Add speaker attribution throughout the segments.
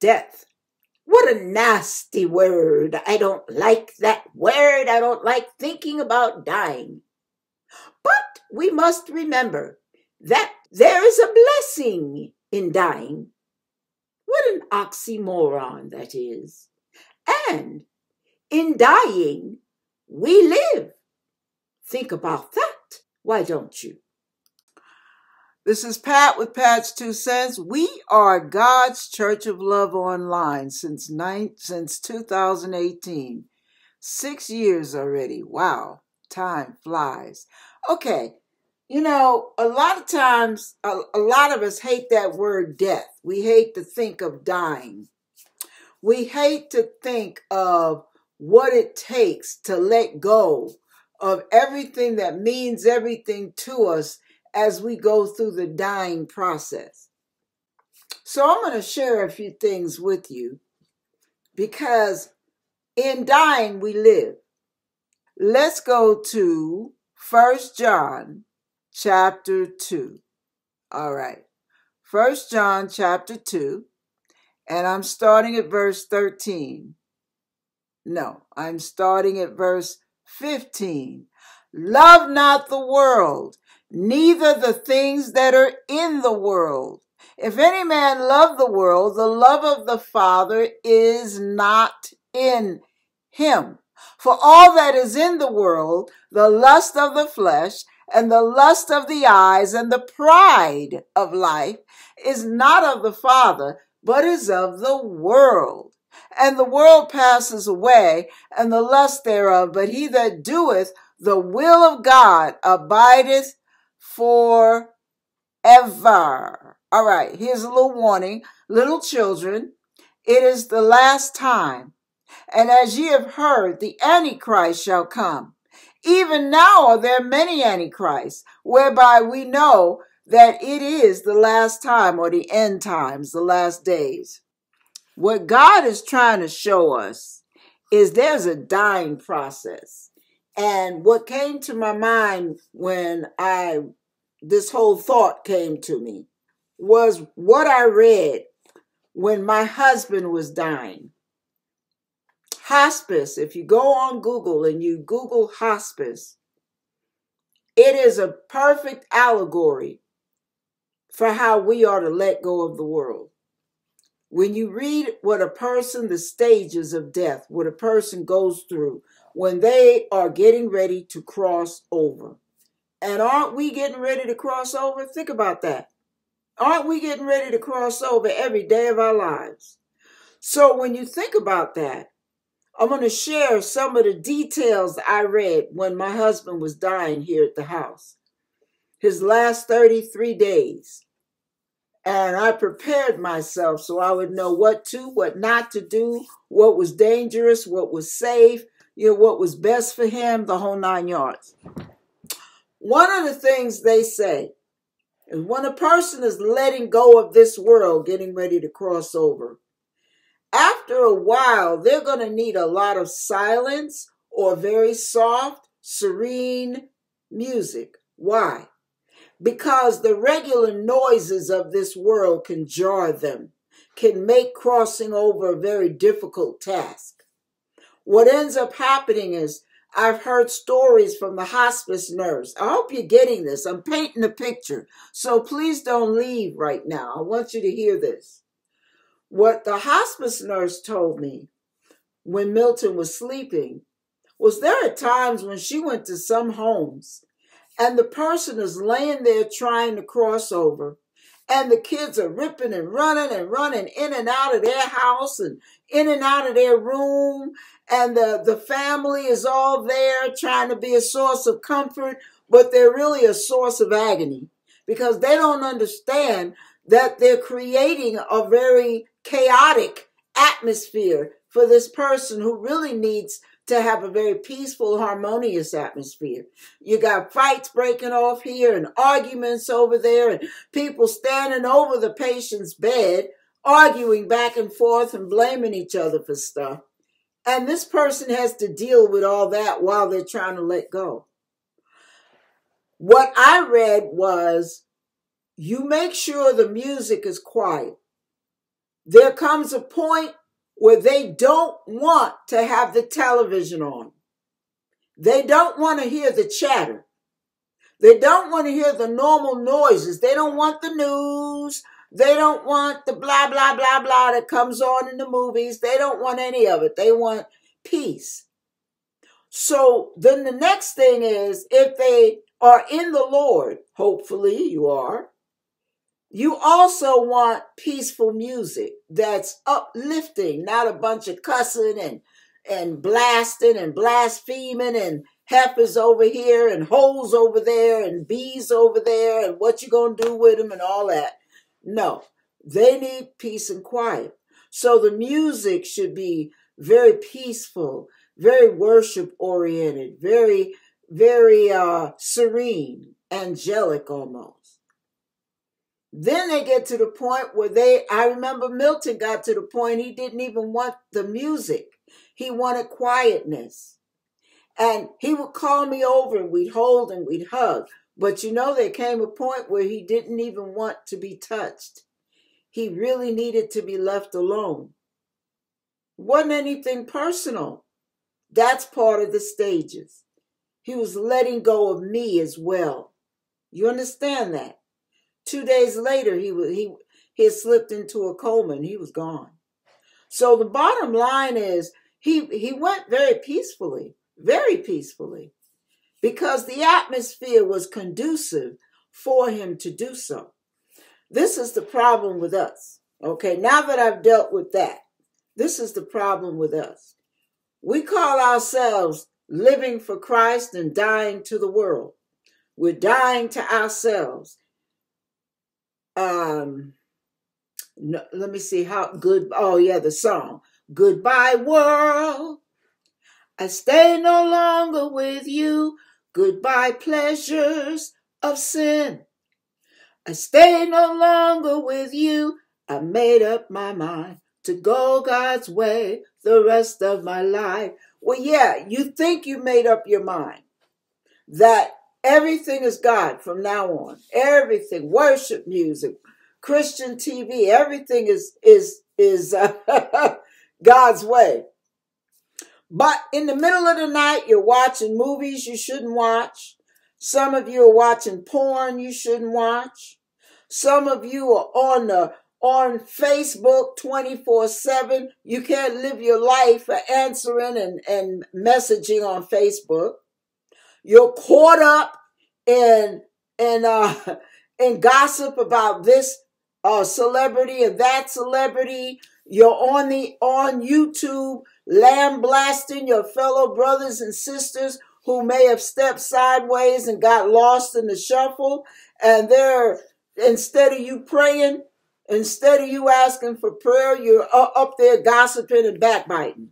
Speaker 1: Death. What a nasty word. I don't like that word. I don't like thinking about dying. But we must remember that there is a blessing in dying. What an oxymoron that is. And in dying, we live. Think about that. Why don't you?
Speaker 2: This is Pat with Pat's Two Cents. We are God's Church of Love online since nine, since 2018. Six years already. Wow, time flies. Okay, you know, a lot of times, a, a lot of us hate that word death. We hate to think of dying. We hate to think of what it takes to let go of everything that means everything to us as we go through the dying process. So I'm going to share a few things with you because in dying we live. Let's go to First John chapter 2. All right. First John chapter 2 and I'm starting at verse 13. No, I'm starting at verse 15. Love not the world, neither the things that are in the world. If any man love the world, the love of the Father is not in him. For all that is in the world, the lust of the flesh, and the lust of the eyes, and the pride of life, is not of the Father, but is of the world. And the world passes away, and the lust thereof, but he that doeth the will of God abideth forever. All right, here's a little warning. Little children, it is the last time. And as ye have heard, the Antichrist shall come. Even now are there many Antichrists, whereby we know that it is the last time or the end times, the last days. What God is trying to show us is there's a dying process. And what came to my mind when I this whole thought came to me was what I read when my husband was dying. Hospice, if you go on Google and you Google hospice, it is a perfect allegory for how we are to let go of the world. When you read what a person, the stages of death, what a person goes through when they are getting ready to cross over. And aren't we getting ready to cross over? Think about that. Aren't we getting ready to cross over every day of our lives? So when you think about that, I'm going to share some of the details I read when my husband was dying here at the house. His last 33 days. And I prepared myself so I would know what to, what not to do, what was dangerous, what was safe, you know, what was best for him, the whole nine yards. One of the things they say is when a person is letting go of this world, getting ready to cross over, after a while, they're going to need a lot of silence or very soft, serene music. Why? Because the regular noises of this world can jar them, can make crossing over a very difficult task. What ends up happening is I've heard stories from the hospice nurse. I hope you're getting this. I'm painting a picture. So please don't leave right now. I want you to hear this. What the hospice nurse told me when Milton was sleeping was there are times when she went to some homes and the person is laying there trying to cross over. And the kids are ripping and running and running in and out of their house and in and out of their room. And the, the family is all there trying to be a source of comfort but they're really a source of agony because they don't understand that they're creating a very chaotic atmosphere for this person who really needs to have a very peaceful, harmonious atmosphere. You got fights breaking off here and arguments over there and people standing over the patient's bed, arguing back and forth and blaming each other for stuff. And this person has to deal with all that while they're trying to let go. What I read was you make sure the music is quiet. there comes a point where they don't want to have the television on. They don't want to hear the chatter. They don't want to hear the normal noises. They don't want the news. They don't want the blah, blah, blah, blah that comes on in the movies. They don't want any of it. They want peace. So then the next thing is if they are in the Lord, hopefully you are, you also want peaceful music that's uplifting, not a bunch of cussing and and blasting and blaspheming and heifers over here and holes over there and bees over there and what you gonna do with them and all that. No, they need peace and quiet. So the music should be very peaceful, very worship oriented, very, very uh, serene, angelic almost. Then they get to the point where they, I remember Milton got to the point he didn't even want the music. He wanted quietness. And he would call me over and we'd hold and we'd hug. But you know, there came a point where he didn't even want to be touched. He really needed to be left alone. Wasn't anything personal. That's part of the stages. He was letting go of me as well. You understand that? Two days later, he was he he had slipped into a coma and he was gone. So the bottom line is he he went very peacefully, very peacefully, because the atmosphere was conducive for him to do so. This is the problem with us. Okay, now that I've dealt with that, this is the problem with us. We call ourselves living for Christ and dying to the world. We're dying to ourselves. Um, no, let me see how good. Oh, yeah, the song. Goodbye, world. I stay no longer with you. Goodbye, pleasures of sin. I stay no longer with you. I made up my mind to go God's way the rest of my life. Well, yeah, you think you made up your mind that everything is God from now on. Everything, worship music, Christian TV, everything is is is uh, God's way. But in the middle of the night, you're watching movies you shouldn't watch. Some of you are watching porn you shouldn't watch. Some of you are on the on Facebook 24 7. You can't live your life answering and, and messaging on Facebook. You're caught up in, in, uh, in gossip about this uh, celebrity and that celebrity. You're on the, on YouTube lambasting your fellow brothers and sisters who may have stepped sideways and got lost in the shuffle. And they're, instead of you praying, Instead of you asking for prayer, you're up there gossiping and backbiting.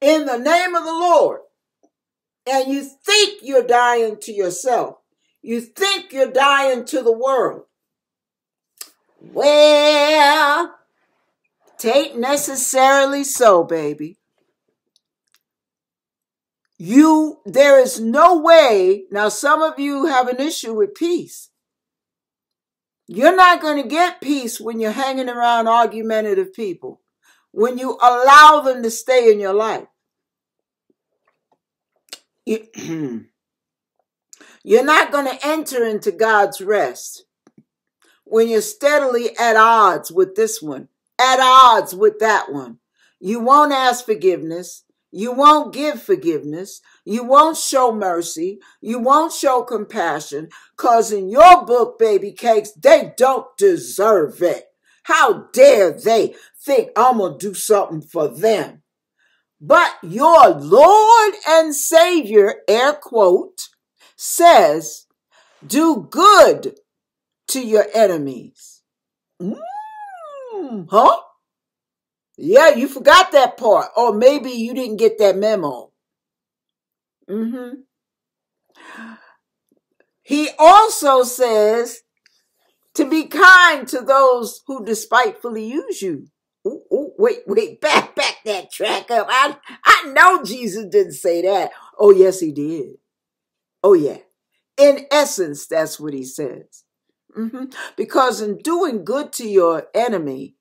Speaker 2: In the name of the Lord. And you think you're dying to yourself. You think you're dying to the world. Well, tain't necessarily so, baby. You, there is no way. Now, some of you have an issue with peace. You're not going to get peace when you're hanging around argumentative people, when you allow them to stay in your life. you're not going to enter into God's rest when you're steadily at odds with this one, at odds with that one. You won't ask forgiveness. You won't give forgiveness. You won't show mercy. You won't show compassion. Cause in your book, baby cakes, they don't deserve it. How dare they think I'm going to do something for them? But your Lord and Savior, air quote, says, do good to your enemies. Mm, huh? Yeah, you forgot that part. Or maybe you didn't get that memo. Mm-hmm. He also says to be kind to those who despitefully use you. Ooh, wait, wait, back, back that track up. I, I know Jesus didn't say that. Oh, yes, he did. Oh, yeah. In essence, that's what he says. Mm-hmm. Because in doing good to your enemy,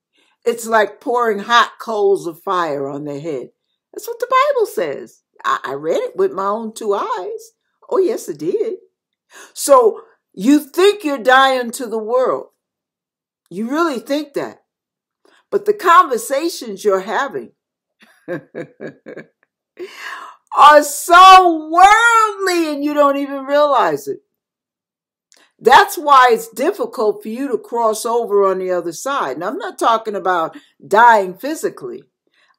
Speaker 2: It's like pouring hot coals of fire on their head. That's what the Bible says. I, I read it with my own two eyes. Oh, yes, it did. So you think you're dying to the world. You really think that. But the conversations you're having are so worldly and you don't even realize it. That's why it's difficult for you to cross over on the other side. And I'm not talking about dying physically.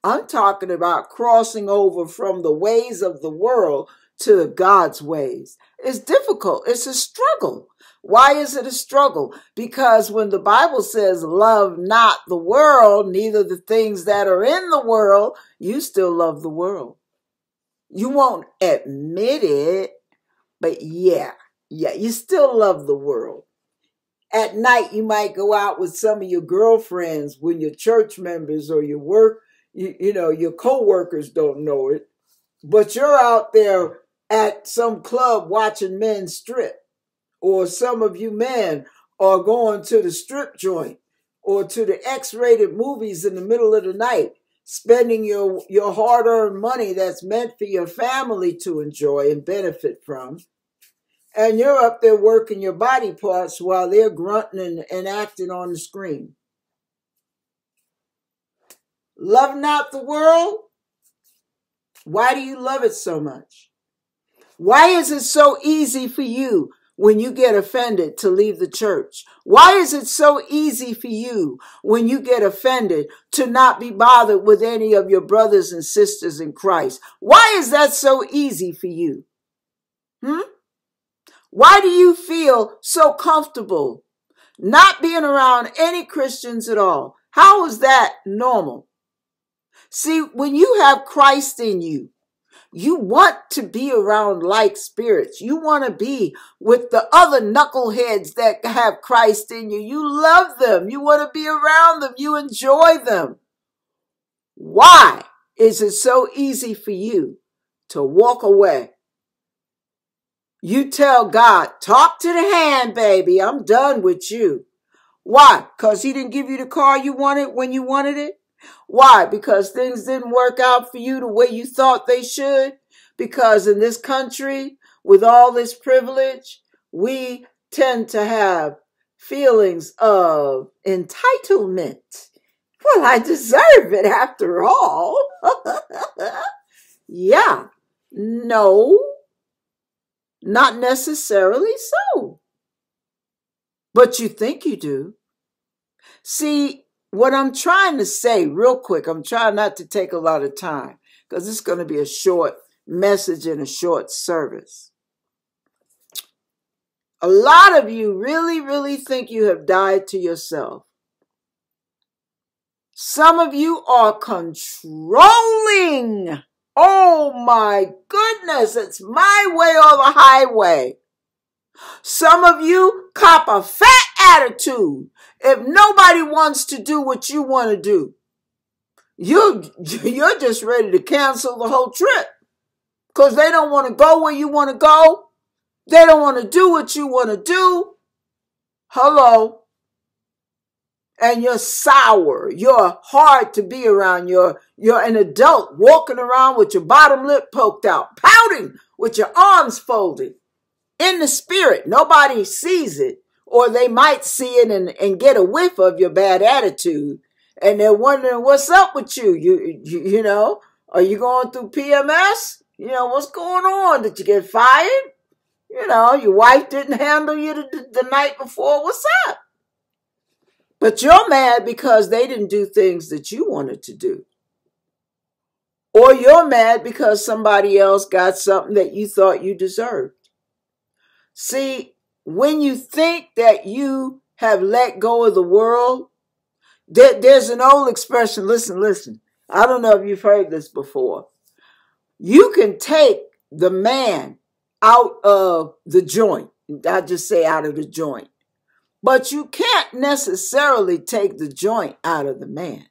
Speaker 2: I'm talking about crossing over from the ways of the world to God's ways. It's difficult. It's a struggle. Why is it a struggle? Because when the Bible says, love not the world, neither the things that are in the world, you still love the world. You won't admit it, but yeah, yeah, you still love the world. At night, you might go out with some of your girlfriends when your church members or your work, you, you know, your co-workers don't know it, but you're out there at some club watching men strip, or some of you men are going to the strip joint or to the X-rated movies in the middle of the night, spending your, your hard-earned money that's meant for your family to enjoy and benefit from. And you're up there working your body parts while they're grunting and, and acting on the screen. Love not the world? Why do you love it so much? Why is it so easy for you when you get offended to leave the church? Why is it so easy for you when you get offended to not be bothered with any of your brothers and sisters in Christ? Why is that so easy for you? Hmm? Why do you feel so comfortable not being around any Christians at all? How is that normal? See, when you have Christ in you, you want to be around like spirits. You want to be with the other knuckleheads that have Christ in you. You love them. You want to be around them. You enjoy them. Why is it so easy for you to walk away? You tell God, talk to the hand, baby. I'm done with you. Why? Because he didn't give you the car you wanted when you wanted it? Why? Because things didn't work out for you the way you thought they should? Because in this country, with all this privilege, we tend to have feelings of entitlement. Well, I deserve it after all. yeah. No, not necessarily so. But you think you do. See, what I'm trying to say, real quick, I'm trying not to take a lot of time because it's going to be a short message and a short service. A lot of you really, really think you have died to yourself. Some of you are controlling. Oh my goodness, it's my way or the highway. Some of you cop a fat attitude if nobody wants to do what you want to do. You, you're just ready to cancel the whole trip because they don't want to go where you want to go. They don't want to do what you want to do. Hello. And you're sour. You're hard to be around. You're, you're an adult walking around with your bottom lip poked out, pouting with your arms folded in the spirit. Nobody sees it, or they might see it and, and get a whiff of your bad attitude. And they're wondering what's up with you. You, you, you know, are you going through PMS? You know, what's going on? Did you get fired? You know, your wife didn't handle you the, the night before. What's up? But you're mad because they didn't do things that you wanted to do. Or you're mad because somebody else got something that you thought you deserved. See, when you think that you have let go of the world, there, there's an old expression. Listen, listen. I don't know if you've heard this before. You can take the man out of the joint. I just say out of the joint. But you can't necessarily take the joint out of the man.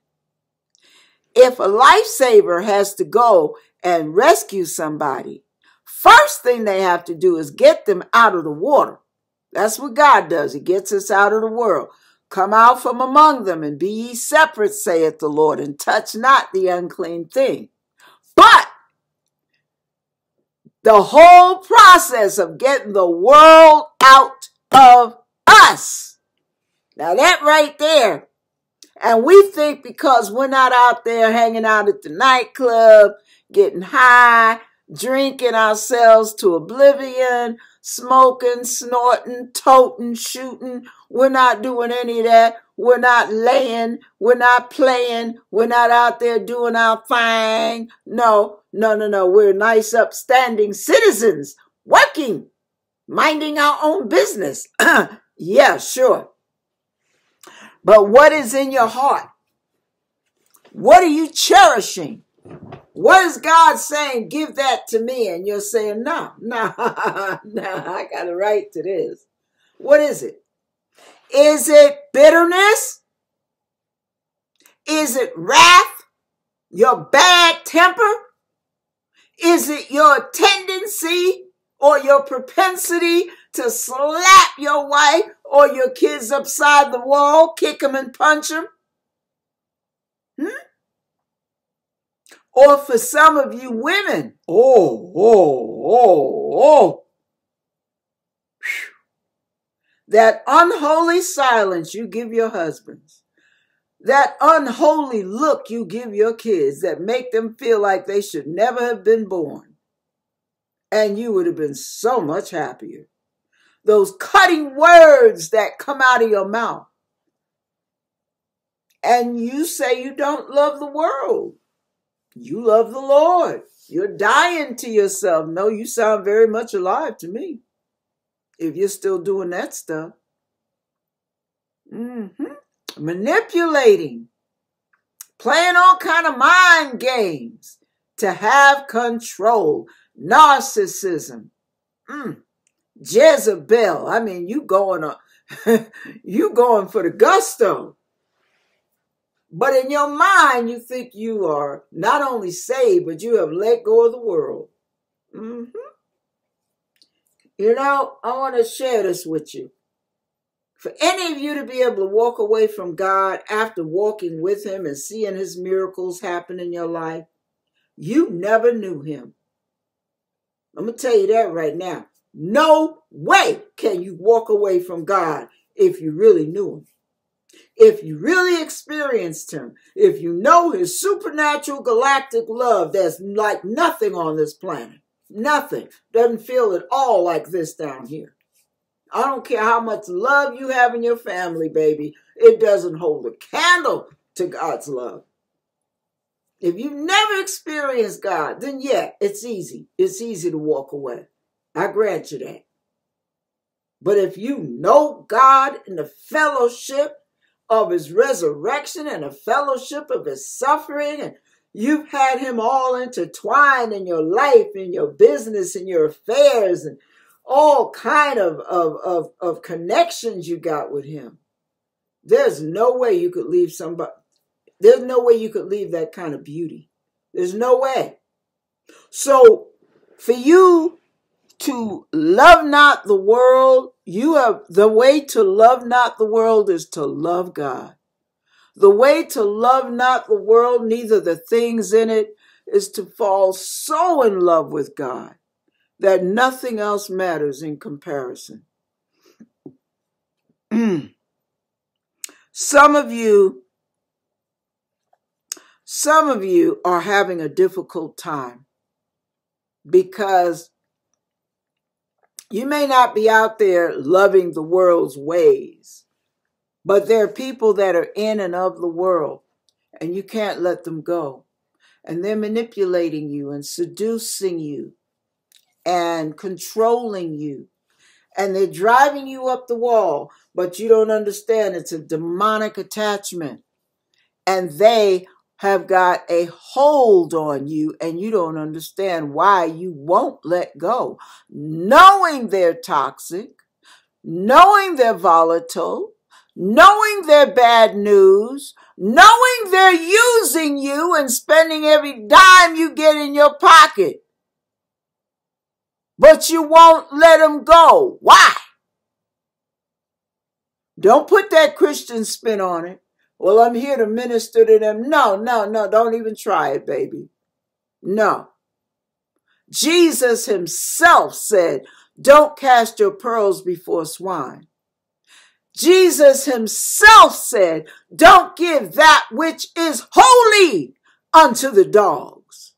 Speaker 2: If a lifesaver has to go and rescue somebody, First thing they have to do is get them out of the water. That's what God does. He gets us out of the world. Come out from among them and be ye separate, saith the Lord, and touch not the unclean thing. But the whole process of getting the world out of us. Now that right there. And we think because we're not out there hanging out at the nightclub, getting high, drinking ourselves to oblivion, smoking, snorting, toting, shooting. We're not doing any of that. We're not laying. We're not playing. We're not out there doing our thing. No, no, no, no. We're nice, upstanding citizens working, minding our own business. yeah, sure. But what is in your heart? What are you cherishing? What is God saying? Give that to me. And you're saying, no, no, no, I got a right to this. What is it? Is it bitterness? Is it wrath? Your bad temper? Is it your tendency or your propensity to slap your wife or your kids upside the wall, kick them and punch them? Hmm? Or for some of you women, oh, oh, oh, oh. That unholy silence you give your husbands, that unholy look you give your kids that make them feel like they should never have been born. And you would have been so much happier. Those cutting words that come out of your mouth. And you say you don't love the world you love the Lord. You're dying to yourself. No, you sound very much alive to me. If you're still doing that stuff. Mm-hmm. Manipulating. Playing all kind of mind games to have control. Narcissism. Mm. Jezebel. I mean, you going on, you going for the gusto. But in your mind, you think you are not only saved, but you have let go of the world. Mm-hmm. You know, I want to share this with you. For any of you to be able to walk away from God after walking with Him and seeing His miracles happen in your life, you never knew Him. I'm going to tell you that right now. No way can you walk away from God if you really knew Him if you really experienced him, if you know his supernatural galactic love, there's like nothing on this planet. Nothing. Doesn't feel at all like this down here. I don't care how much love you have in your family, baby. It doesn't hold a candle to God's love. If you've never experienced God, then yeah, it's easy. It's easy to walk away. I grant you that. But if you know God in the fellowship of his resurrection and a fellowship of his suffering and you've had him all intertwined in your life in your business in your affairs and all kind of, of, of, of connections you got with him. There's no way you could leave somebody there's no way you could leave that kind of beauty. There's no way. So for you to love not the world, you have the way to love not the world is to love God. The way to love not the world, neither the things in it, is to fall so in love with God that nothing else matters in comparison. some of you, some of you are having a difficult time because you may not be out there loving the world's ways, but there are people that are in and of the world, and you can't let them go. And they're manipulating you and seducing you and controlling you. And they're driving you up the wall, but you don't understand it's a demonic attachment. And they have got a hold on you and you don't understand why you won't let go. Knowing they're toxic, knowing they're volatile, knowing they're bad news, knowing they're using you and spending every dime you get in your pocket. But you won't let them go. Why? Don't put that Christian spin on it. Well, I'm here to minister to them. No, no, no, don't even try it, baby. No. Jesus himself said, Don't cast your pearls before swine. Jesus himself said, Don't give that which is holy unto the dogs.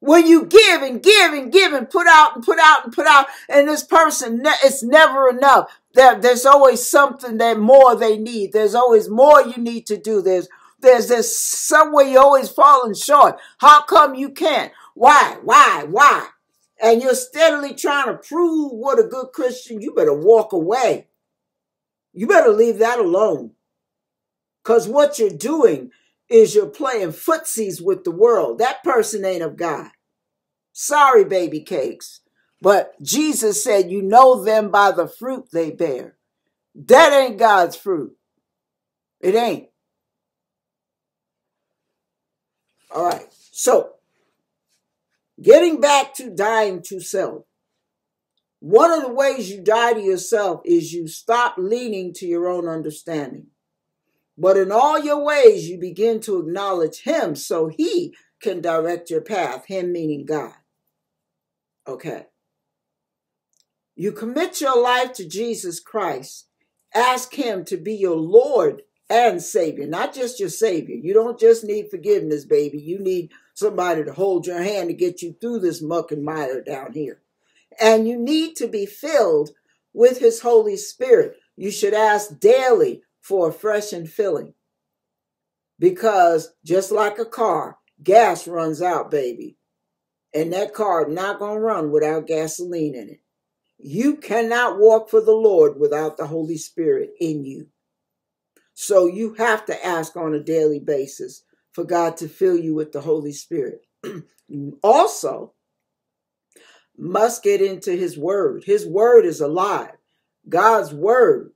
Speaker 2: When you give and give and give and put out and put out and put out, and this person, it's never enough. There, there's always something that more they need. There's always more you need to do. There's there's this somewhere you're always falling short. How come you can't? Why? Why? Why? And you're steadily trying to prove what a good Christian, you better walk away. You better leave that alone. Because what you're doing is you're playing footsies with the world. That person ain't of God. Sorry, baby cakes. But Jesus said, You know them by the fruit they bear. That ain't God's fruit. It ain't. All right. So, getting back to dying to self. One of the ways you die to yourself is you stop leaning to your own understanding. But in all your ways, you begin to acknowledge Him so He can direct your path, Him meaning God. Okay. You commit your life to Jesus Christ. Ask Him to be your Lord and Savior, not just your Savior. You don't just need forgiveness, baby. You need somebody to hold your hand to get you through this muck and mire down here. And you need to be filled with His Holy Spirit. You should ask daily for a fresh and filling. Because just like a car, gas runs out, baby. And that car not going to run without gasoline in it. You cannot walk for the Lord without the Holy Spirit in you. So you have to ask on a daily basis for God to fill you with the Holy Spirit. also, must get into his word. His word is alive. God's word.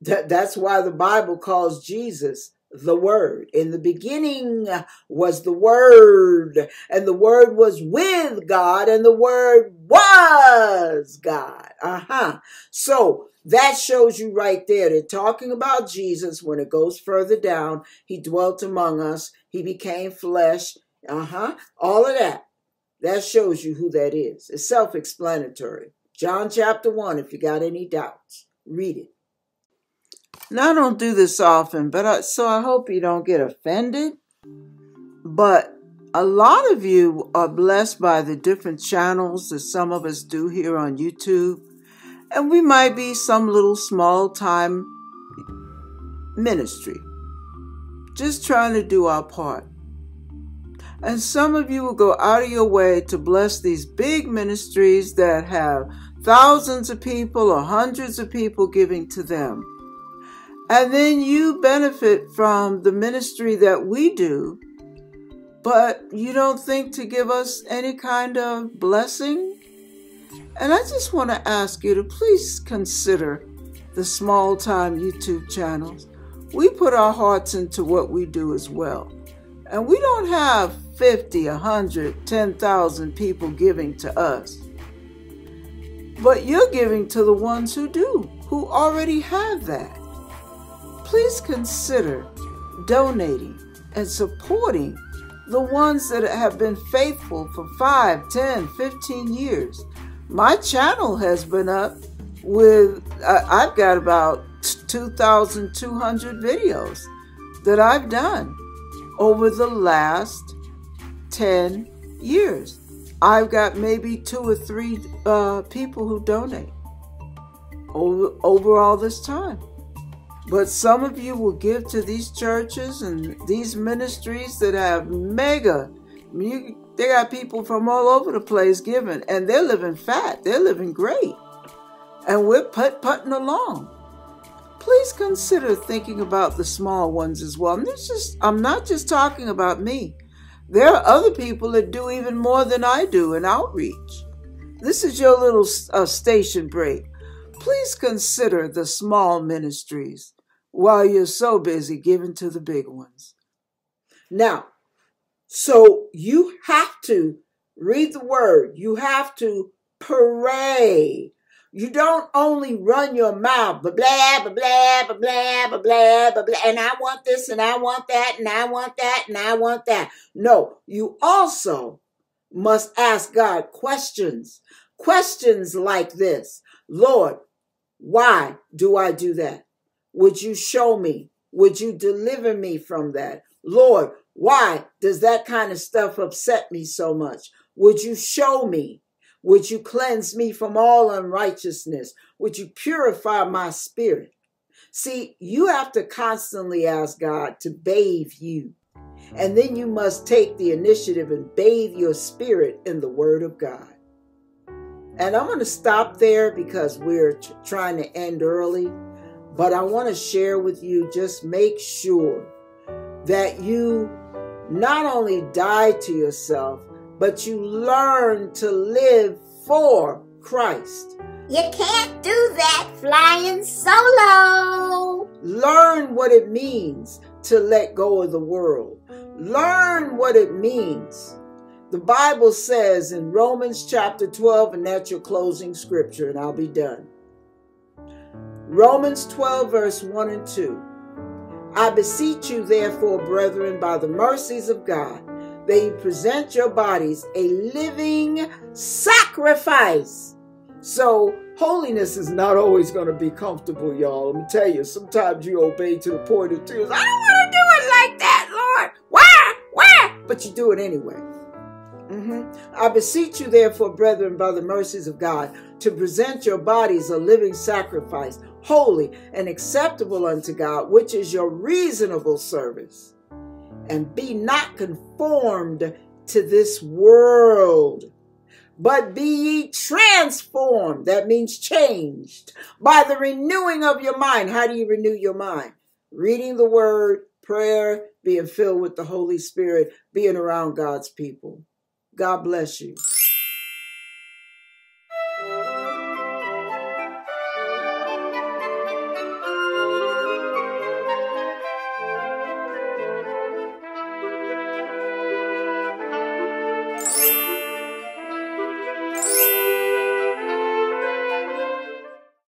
Speaker 2: That, that's why the Bible calls Jesus the Word. In the beginning was the Word, and the Word was with God, and the Word was God. Uh huh. So that shows you right there. They're talking about Jesus when it goes further down. He dwelt among us, He became flesh. Uh huh. All of that. That shows you who that is. It's self explanatory. John chapter 1, if you got any doubts, read it. Now, I don't do this often, but I, so I hope you don't get offended. But a lot of you are blessed by the different channels that some of us do here on YouTube. And we might be some little small time ministry, just trying to do our part. And some of you will go out of your way to bless these big ministries that have thousands of people or hundreds of people giving to them. And then you benefit from the ministry that we do, but you don't think to give us any kind of blessing? And I just want to ask you to please consider the small time YouTube channels. We put our hearts into what we do as well. And we don't have 50, 100, 10,000 people giving to us. But you're giving to the ones who do, who already have that. Please consider donating and supporting the ones that have been faithful for 5, 10, 15 years. My channel has been up with, I've got about 2,200 videos that I've done over the last 10 years. I've got maybe two or three uh, people who donate over, over all this time. But some of you will give to these churches and these ministries that have mega. You, they got people from all over the place giving, and they're living fat. They're living great. And we're put, putting along. Please consider thinking about the small ones as well. I'm not just talking about me. There are other people that do even more than I do in outreach. This is your little uh, station break. Please consider the small ministries while you're so busy giving to the big ones. Now, so you have to read the word, you have to pray, You don't only run your mouth, blah, blah, blah, blah, blah, blah, blah, blah, blah, and I want this, and I want that, and I want that, and I want that. No, you also must ask God questions. Questions like this Lord, why do I do that? Would you show me? Would you deliver me from that? Lord, why does that kind of stuff upset me so much? Would you show me? Would you cleanse me from all unrighteousness? Would you purify my spirit? See, you have to constantly ask God to bathe you. And then you must take the initiative and bathe your spirit in the Word of God. And I'm going to stop there because we're trying to end early. But I want to share with you just make sure that you not only die to yourself, but you learn to live for Christ.
Speaker 1: You can't do that flying solo.
Speaker 2: Learn what it means to let go of the world. Learn what it means. The Bible says in Romans chapter 12, and that's your closing scripture, and I'll be done. Romans 12, verse 1 and 2. I beseech you, therefore, brethren, by the mercies of God, that you present your bodies a living sacrifice. So, holiness is not always going to be comfortable, y'all. Let me tell you, sometimes you obey to the point of tears. I don't want to do it like that, Lord. Why? Why? But you do it anyway. Mm-hmm. I beseech you, therefore, brethren, by the mercies of God, to present your bodies a living sacrifice, holy and acceptable unto God, which is your reasonable service. And be not conformed to this world, but be ye transformed. That means changed by the renewing of your mind. How do you renew your mind? Reading the word, prayer, being filled with the Holy Spirit, being around God's people. God bless you.